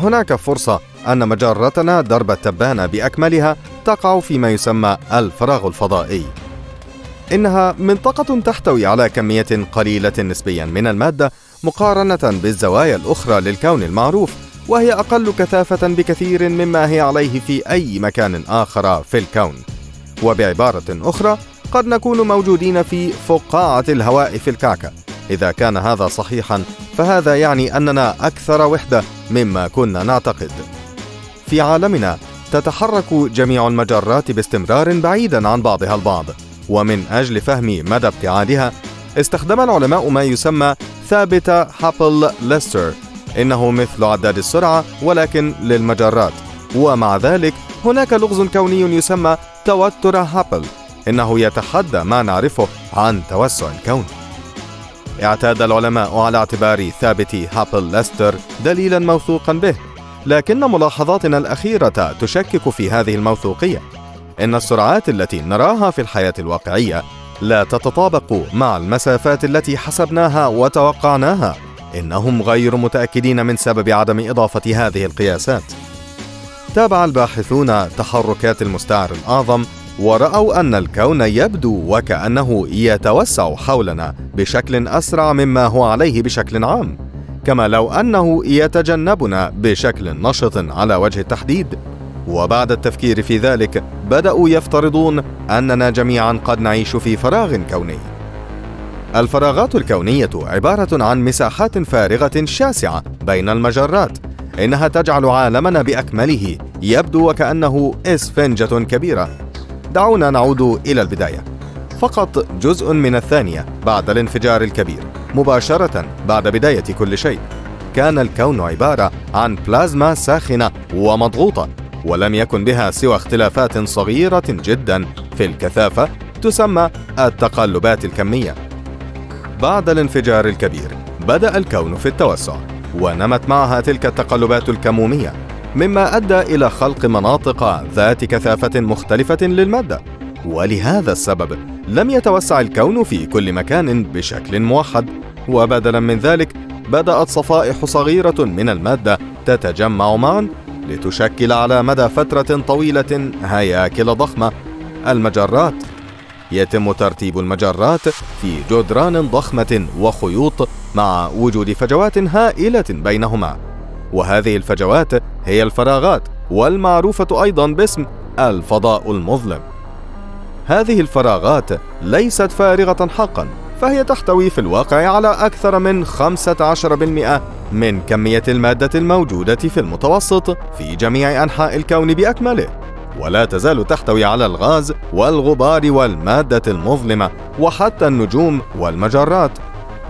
هناك فرصة أن مجرتنا درب التبانة بأكملها تقع فيما يسمى الفراغ الفضائي. إنها منطقة تحتوي على كمية قليلة نسبيا من المادة مقارنة بالزوايا الأخرى للكون المعروف وهي أقل كثافة بكثير مما هي عليه في أي مكان آخر في الكون. وبعبارة أخرى قد نكون موجودين في فقاعة الهواء في الكعكة. إذا كان هذا صحيحا فهذا يعني أننا أكثر وحدة مما كنا نعتقد. في عالمنا تتحرك جميع المجرات باستمرار بعيدا عن بعضها البعض ومن أجل فهم مدى ابتعادها استخدم العلماء ما يسمى ثابت هابل لومتر. إنه مثل عداد السرعة ولكن للمجرات. ومع ذلك هناك لغز كوني يسمى توتر هابل. إنه يتحدى ما نعرفه عن توسع الكون. اعتاد العلماء على اعتبار ثابت هابل ليستر دليلا موثوقا به لكن ملاحظاتنا الأخيرة تشكك في هذه الموثوقية. إن السرعات التي نراها في الحياة الواقعية لا تتطابق مع المسافات التي حسبناها وتوقعناها. إنهم غير متأكدين من سبب عدم إضافة هذه القياسات. تابع الباحثون تحركات المستعر الأعظم ورأوا أن الكون يبدو وكأنه يتوسع حولنا بشكل أسرع مما هو عليه بشكل عام كما لو أنه يتجنبنا بشكل نشط على وجه التحديد. وبعد التفكير في ذلك بدأوا يفترضون أننا جميعا قد نعيش في فراغ كوني. الفراغات الكونية عبارة عن مساحات فارغة شاسعة بين المجرات إنها تجعل عالمنا بأكمله يبدو وكأنه إسفنجة كبيرة. دعونا نعود إلى البداية. فقط جزء من الثانية بعد الانفجار الكبير مباشرة بعد بداية كل شيء. كان الكون عبارة عن بلازما ساخنة ومضغوطة ولم يكن بها سوى اختلافات صغيرة جدا في الكثافة تسمى التقلبات الكمية. بعد الانفجار الكبير بدأ الكون في التوسع ونمت معها تلك التقلبات الكمومية. مما أدى إلى خلق مناطق ذات كثافة مختلفة للمادة. ولهذا السبب لم يتوسع الكون في كل مكان بشكل موحد. وبدلا من ذلك بدأت صفائح صغيرة من المادة تتجمع معا لتشكل على مدى فترة طويلة هياكل ضخمة. المجرات يتم ترتيب المجرات في جدران ضخمة وخيوط مع وجود فجوات هائلة بينهما. وهذه الفجوات هي الفراغات والمعروفة أيضا باسم الفضاء المظلم. هذه الفراغات ليست فارغة حقا، فهي تحتوي في الواقع على أكثر من 15% من كمية المادة الموجودة في المتوسط في جميع أنحاء الكون بأكمله. ولا تزال تحتوي على الغاز والغبار والمادة المظلمة وحتى النجوم والمجرات.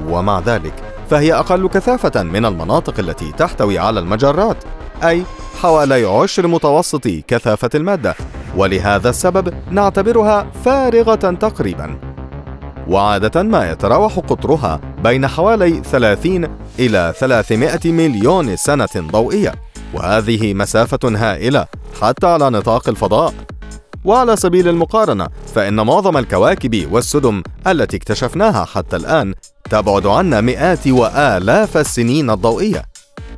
ومع ذلك فهي أقل كثافة من المناطق التي تحتوي على المجرات أي حوالي عشر متوسط كثافة المادة ولهذا السبب نعتبرها فارغة تقريبا. وعادة ما يتراوح قطرها بين حوالي 30 إلى 300 مليون سنة ضوئية وهذه مسافة هائلة حتى على نطاق الفضاء. وعلى سبيل المقارنة فإن معظم الكواكب والسدم التي اكتشفناها حتى الآن تبعد عنا مئات وآلاف السنين الضوئية.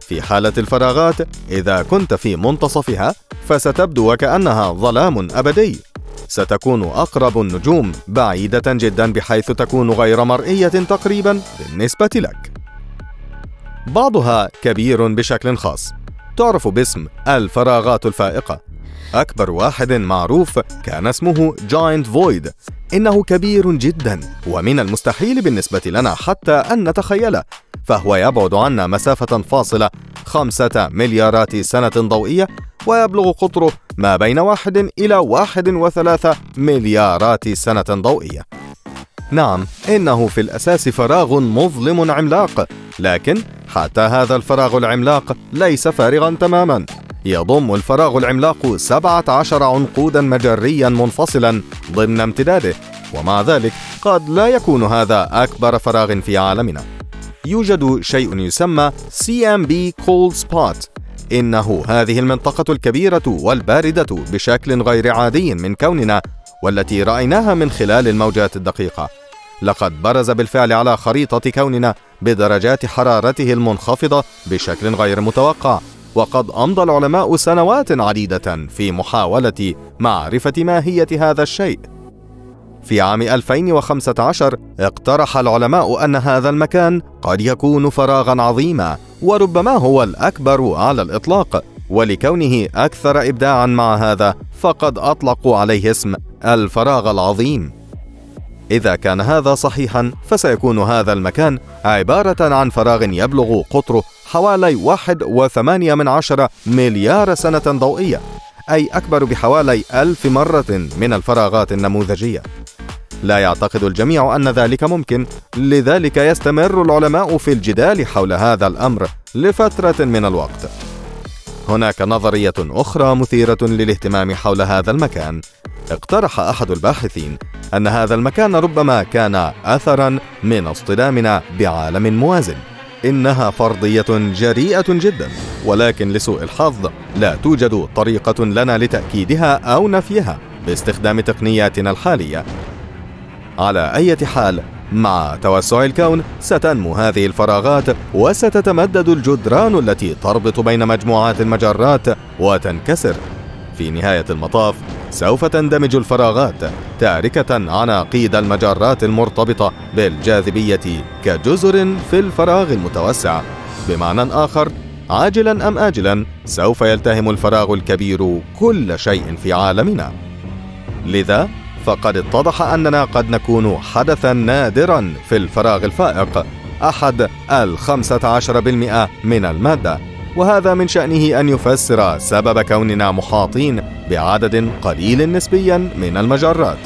في حالة الفراغات إذا كنت في منتصفها فستبدو وكأنها ظلام أبدي. ستكون أقرب النجوم بعيدة جدا بحيث تكون غير مرئية تقريبا بالنسبة لك. بعضها كبير بشكل خاص. تعرف باسم الفراغات الفائقة. أكبر واحد معروف كان اسمه جاينت فويد إنه كبير جدا ومن المستحيل بالنسبة لنا حتى أن نتخيله. فهو يبعد عنا مسافة فاصلة خمسة مليارات سنة ضوئية ويبلغ قطره ما بين واحد إلى واحد وثلاثة مليارات سنة ضوئية. نعم إنه في الأساس فراغ مظلم عملاق لكن حتى هذا الفراغ العملاق ليس فارغا تماما. يضم الفراغ العملاق 17 عنقودا مجريا منفصلا ضمن امتداده. ومع ذلك قد لا يكون هذا أكبر فراغ في عالمنا. يوجد شيء يسمى CMB Cold Spot. إنه هذه المنطقة الكبيرة والباردة بشكل غير عادي من كوننا والتي رأيناها من خلال الموجات الدقيقة. لقد برز بالفعل على خريطة كوننا بدرجات حرارته المنخفضة بشكل غير متوقع. وقد أمضى العلماء سنوات عديدة في محاولة معرفة ماهية هذا الشيء. في عام 2015 اقترح العلماء أن هذا المكان قد يكون فراغا عظيما وربما هو الأكبر على الإطلاق ولكونه أكثر إبداعا مع هذا فقد أطلقوا عليه اسم الفراغ العظيم. إذا كان هذا صحيحا فسيكون هذا المكان عبارة عن فراغ يبلغ قطره حوالي واحد وثمانية من عشرة مليار سنة ضوئية أي أكبر بحوالي ألف مرة من الفراغات النموذجية. لا يعتقد الجميع أن ذلك ممكن لذلك يستمر العلماء في الجدال حول هذا الأمر لفترة من الوقت. هناك نظرية أخرى مثيرة للاهتمام حول هذا المكان. اقترح أحد الباحثين أن هذا المكان ربما كان أثرا من اصطدامنا بعالم موازن. إنها فرضية جريئة جدا ولكن لسوء الحظ لا توجد طريقة لنا لتأكيدها أو نفيها باستخدام تقنياتنا الحالية. على أي حال مع توسع الكون ستنمو هذه الفراغات وستتمدد الجدران التي تربط بين مجموعات المجرات وتنكسر. في نهاية المطاف سوف تندمج الفراغات تاركة عناقيد المجرات المرتبطة بالجاذبية كجزر في الفراغ المتوسع. بمعنى آخر عاجلا أم آجلا سوف يلتهم الفراغ الكبير كل شيء في عالمنا. لذا فقد اتضح أننا قد نكون حدثا نادرا في الفراغ الفائق أحد الخمسة عشر بالمئة من المادة. وهذا من شأنه أن يفسر سبب كوننا محاطين بعدد قليل نسبيا من المجرات.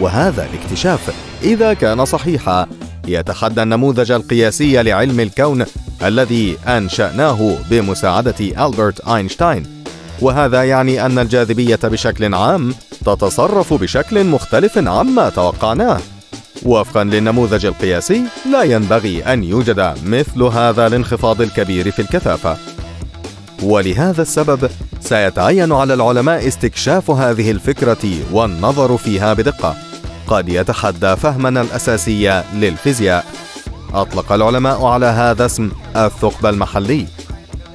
وهذا الاكتشاف إذا كان صحيحا يتحدى النموذج القياسي لعلم الكون الذي أنشأناه بمساعدة ألبرت أينشتاين. وهذا يعني أن الجاذبية بشكل عام تتصرف بشكل مختلف عما توقعناه. وفقا للنموذج القياسي لا ينبغي أن يوجد مثل هذا الانخفاض الكبير في الكثافة. ولهذا السبب سيتعين على العلماء استكشاف هذه الفكرة والنظر فيها بدقة. قد يتحدى فهمنا الأساسي للفيزياء. أطلق العلماء على هذا اسم الثقب المحلي.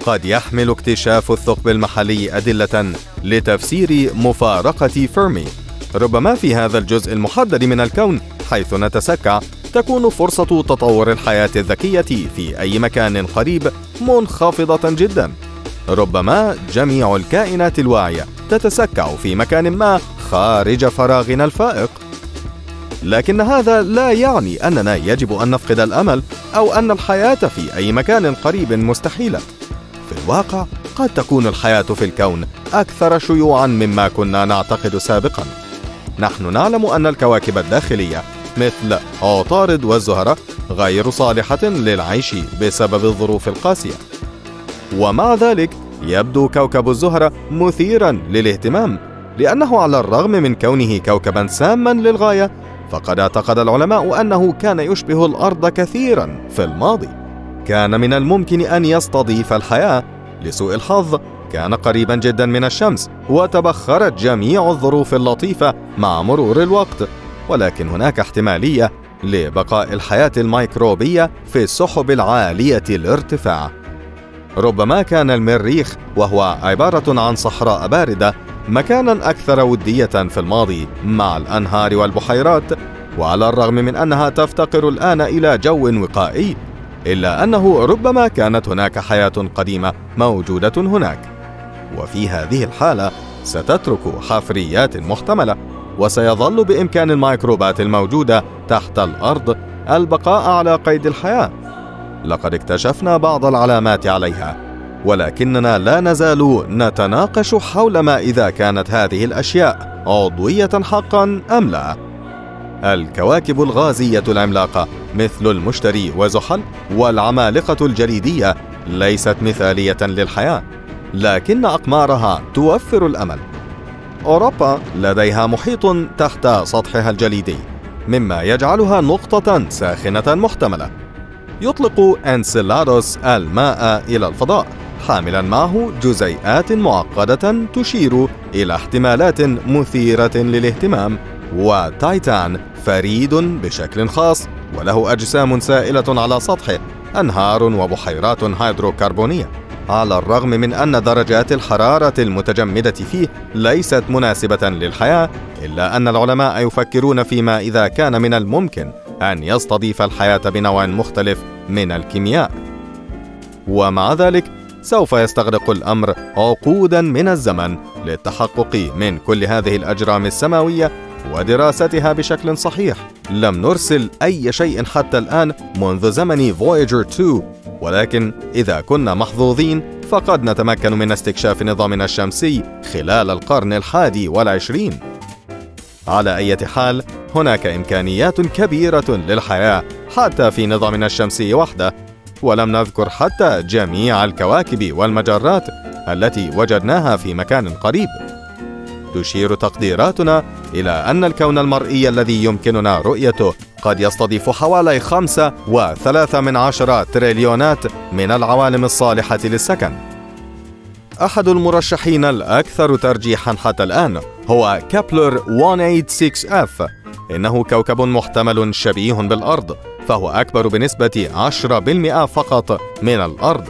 قد يحمل اكتشاف الثقب المحلي أدلة لتفسير مفارقة فيرمي. ربما في هذا الجزء المحدد من الكون حيث نتسكع تكون فرصة تطور الحياة الذكية في أي مكان قريب منخفضة جدا. ربما جميع الكائنات الواعية تتسكع في مكان ما خارج فراغنا الفائق. لكن هذا لا يعني أننا يجب أن نفقد الأمل أو أن الحياة في أي مكان قريب مستحيلة. في الواقع قد تكون الحياة في الكون أكثر شيوعا مما كنا نعتقد سابقا. نحن نعلم أن الكواكب الداخلية مثل عطارد والزهرة غير صالحة للعيش بسبب الظروف القاسية. ومع ذلك يبدو كوكب الزهرة مثيرا للاهتمام لأنه على الرغم من كونه كوكبا ساما للغاية فقد اعتقد العلماء أنه كان يشبه الأرض كثيرا في الماضي. كان من الممكن أن يستضيف الحياة لسوء الحظ كان قريبا جدا من الشمس وتبخرت جميع الظروف اللطيفة مع مرور الوقت. ولكن هناك احتمالية لبقاء الحياة الميكروبية في السحب العالية الارتفاع ربما كان المريخ وهو عبارة عن صحراء باردة مكانا أكثر ودية في الماضي مع الأنهار والبحيرات وعلى الرغم من أنها تفتقر الآن إلى جو وقائي إلا أنه ربما كانت هناك حياة قديمة موجودة هناك. وفي هذه الحالة ستترك حفريات محتملة وسيظل بإمكان الميكروبات الموجودة تحت الأرض البقاء على قيد الحياة. لقد اكتشفنا بعض العلامات عليها ولكننا لا نزال نتناقش حول ما إذا كانت هذه الأشياء عضوية حقا أم لا. الكواكب الغازية العملاقة مثل المشتري وزحل والعمالقة الجليدية ليست مثالية للحياة. لكن أقمارها توفر الأمل. أوروبا لديها محيط تحت سطحها الجليدي مما يجعلها نقطة ساخنة محتملة. يطلق أنسيلادوس الماء إلى الفضاء حاملا معه جزيئات معقدة تشير إلى احتمالات مثيرة للاهتمام وتايتان فريد بشكل خاص وله أجسام سائلة على سطحه أنهار وبحيرات هيدروكربونية. على الرغم من أن درجات الحرارة المتجمدة فيه ليست مناسبة للحياة إلا أن العلماء يفكرون فيما إذا كان من الممكن أن يستضيف الحياة بنوع مختلف من الكيمياء. ومع ذلك سوف يستغرق الأمر عقودا من الزمن للتحقق من كل هذه الأجرام السماوية ودراستها بشكل صحيح. لم نرسل أي شيء حتى الآن منذ زمن Voyager 2 ولكن إذا كنا محظوظين فقد نتمكن من استكشاف نظامنا الشمسي خلال القرن الحادي والعشرين. على أي حال هناك إمكانيات كبيرة للحياة حتى في نظامنا الشمسي وحده ولم نذكر حتى جميع الكواكب والمجرات التي وجدناها في مكان قريب. تشير تقديراتنا إلى أن الكون المرئي الذي يمكننا رؤيته قد يستضيف حوالي خمسة وثلاثة من عشرة تريليونات من العوالم الصالحة للسكن. أحد المرشحين الأكثر ترجيحا حتى الآن هو كابلر 186F إنه كوكب محتمل شبيه بالأرض فهو أكبر بنسبة 10% فقط من الأرض.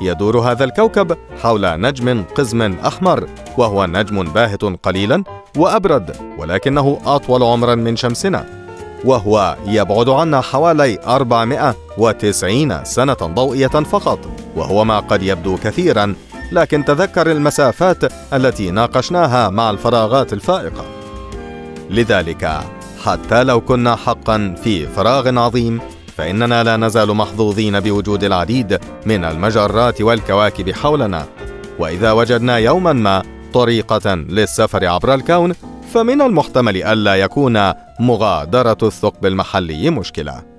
يدور هذا الكوكب حول نجم قزم أحمر وهو نجم باهت قليلا وأبرد ولكنه أطول عمرا من شمسنا. وهو يبعد عنا حوالي 490 سنة ضوئية فقط وهو ما قد يبدو كثيرا لكن تذكر المسافات التي ناقشناها مع الفراغات الفائقة. لذلك حتى لو كنا حقا في فراغ عظيم فإننا لا نزال محظوظين بوجود العديد من المجرات والكواكب حولنا. وإذا وجدنا يوما ما طريقة للسفر عبر الكون فمن المحتمل ألا يكون مغادرة الثقب المحلي مشكلة.